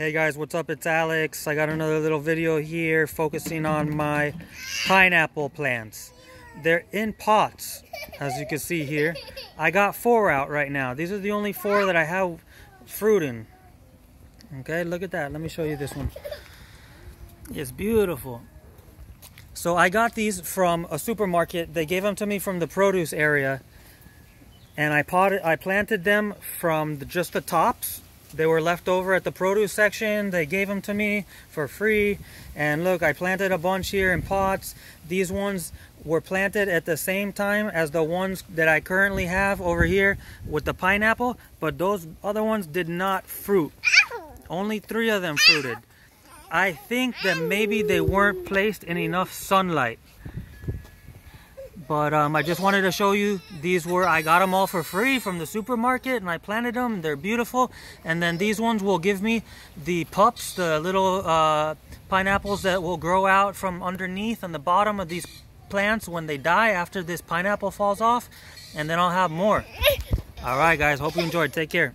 Hey guys, what's up? It's Alex. I got another little video here focusing on my pineapple plants. They're in pots, as you can see here. I got four out right now. These are the only four that I have fruit in. Okay, look at that. Let me show you this one. It's beautiful. So I got these from a supermarket. They gave them to me from the produce area. And I potted, I planted them from the, just the tops they were left over at the produce section. They gave them to me for free. And look, I planted a bunch here in pots. These ones were planted at the same time as the ones that I currently have over here with the pineapple. But those other ones did not fruit. Only three of them fruited. I think that maybe they weren't placed in enough sunlight. But um, I just wanted to show you these were, I got them all for free from the supermarket and I planted them. They're beautiful. And then these ones will give me the pups, the little uh, pineapples that will grow out from underneath on the bottom of these plants when they die after this pineapple falls off. And then I'll have more. All right, guys. Hope you enjoyed. Take care.